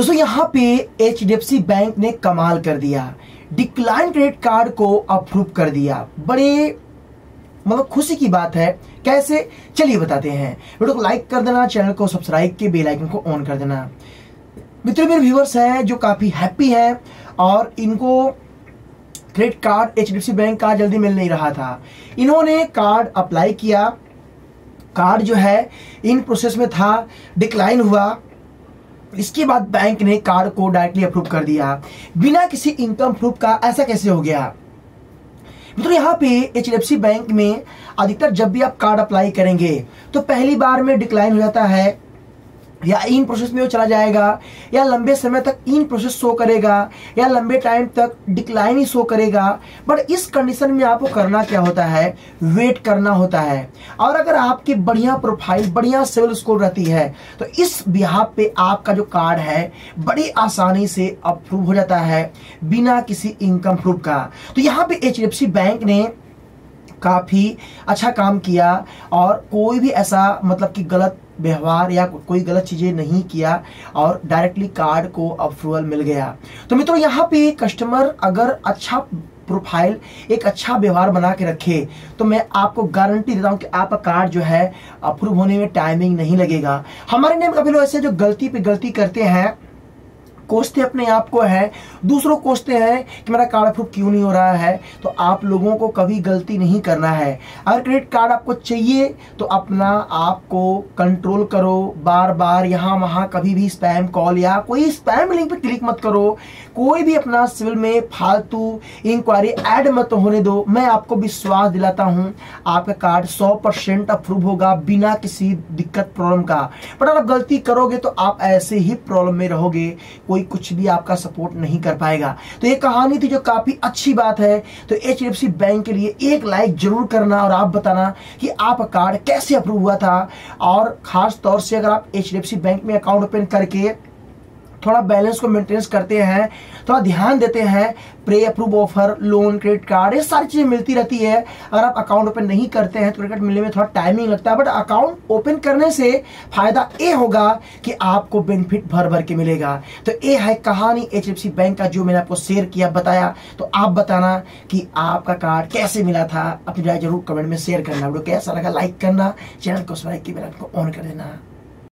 दोस्तों, यहाँ पे एच बैंक ने कमाल कर दिया। डिक्लाइन क्रेडिट कार्ड को अप्रूव कर दिया। बड़े मतलब खुशी की बात है। कैसे? चलिए बताते हैं। वीडियो को लाइक कर देना, चैनल को सब्सक्राइब के बेल आइकन को ऑन कर देना। मित्रों, मेरे व्यूवर्स हैं जो काफ़ी हैप्पी हैं और इनको क्रेडिट कार्ड HDFC बैंक का जल्दी मिल नहीं रहा था। इन्होंने कार्ड अप्लाई किया। कार्ड जो है इन प्रोसेस में था डिक्लाइन हुआ। इसके बाद बैंक ने कार्ड को डायरेक्टली अप्रूव कर दिया। बिना किसी इनकम प्रूफ का ऐसा कैसे हो गया? मित्रों, यहाँ पे एच बैंक में अधिकतर जब भी आप कार्ड अप्लाई करेंगे तो पहली बार में डिक्लाइन हो जाता है। या इन प्रोसेस में वो चला जाएगा, या लंबे समय तक इन प्रोसेस शो करेगा, या लंबे टाइम तक डिक्लाइन ही शो करेगा। बट इस कंडीशन में आपको करना क्या होता है? वेट करना होता है। और अगर आपकी बढ़िया प्रोफ़ाइल बढ़िया सिविल स्कोर रहती है तो इस बिहार पे आपका जो कार्ड है, बड़ी आसानी से अप्रूव हो जाता है बिना किसी इनकम प्रूफ का। तो यहाँ पे HDFC बैंक ने काफ़ी अच्छा काम किया और कोई भी ऐसा मतलब कि गलत व्यवहार या कोई गलत चीज़ें नहीं किया और डायरेक्टली कार्ड को अप्रूवल मिल गया। तो मित्रों, यहाँ पे कस्टमर अगर अच्छा प्रोफ़ाइल एक अच्छा व्यवहार बना के रखे तो मैं आपको गारंटी देता हूँ कि आपका कार्ड जो है अप्रूव होने में टाइमिंग नहीं लगेगा। हमारे नेम कभी लोग ऐसे जो गलती पे गलती करते हैं कोसते अपने आप को है, दूसरों कोसते हैं कि मेरा कार्ड अप्रूव क्यों नहीं हो रहा है तो आप लोगों को कभी गलती नहीं करना है। अगर क्रेडिट कार्ड आपको चाहिए तो अपना आप को कंट्रोल करो। बार बार यहाँ वहाँ कभी भी स्पैम कॉल या कोई स्पैम लिंक पे क्लिक मत करो। कोई भी अपना सिविल में फालतू इंक्वायरी ऐड मत होने दो। मैं आपको विश्वास दिलाता हूँ, आपका कार्ड सौ परसेंट अप्रूव होगा बिना किसी दिक्कत प्रॉब्लम का। बट अगर आप गलती करोगे तो आप ऐसे ही प्रॉब्लम में रहोगे। कोई कोई कुछ भी आपका सपोर्ट नहीं कर पाएगा। तो ये कहानी थी जो काफ़ी अच्छी बात है। तो HDFC बैंक के लिए एक लाइक ज़रूर करना और आप बताना कि आप कार्ड कैसे अप्रूव हुआ था। और खास तौर से अगर आप HDFC बैंक में अकाउंट ओपन करके थोड़ा बैलेंस को मेंटेनेंस करते हैं, थोड़ा ध्यान देते हैं preapprove offer loan credit card ये सारी चीज़ें मिलती रहती है। अगर आप अकाउंट ओपन नहीं करते हैं तो क्रेडिट कार्ड मिलने में थोड़ा टाइमिंग लगता है बट अकाउंट ओपन करने से फ़ायदा ये होगा कि आपको बेनिफिट भर भर के मिलेगा। तो ये है कहानी एच बैंक का, जो मैंने आपको शेयर किया, बताया। तो आप बताना कि आपका कार्ड कैसे मिला था। अपनी राय ज़रूर कमेंट में शेयर करना। वीडियो कैसा लगा लाइक करना। चैनल को सब्सक्राइब की को ऑन कर देना।